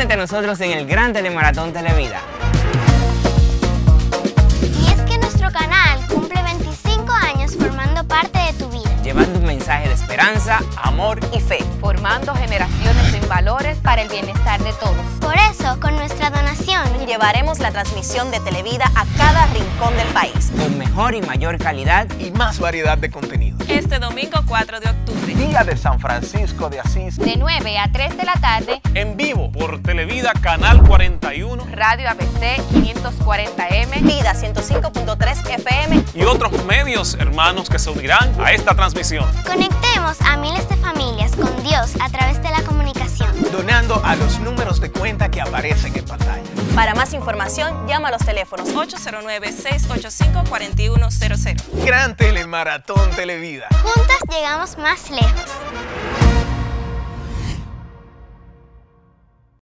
Únete a nosotros en el Gran Telemaratón Televida. Y es que nuestro canal cumple 25 años formando parte de tu vida. Llevando un mensaje de esperanza, amor y fe. Formando generaciones en valores para el bienestar de todos. Por eso, con nuestra donación, llevaremos la transmisión de Televida a cada rincón del país. Mejor y mayor calidad y más variedad de contenido. Este domingo 4 de octubre. Día de San Francisco de Asís. De 9 a 3 de la tarde. En vivo por Televida Canal 41. Radio ABC 540M. Vida 105.3 FM. Y otros medios hermanos que se unirán a esta transmisión. Conectemos a miles de familias con Dios a través de. Donando a los números de cuenta que aparecen en pantalla. Para más información, llama a los teléfonos 809-685-4100. Gran Telemaratón Televida. Juntas llegamos más lejos.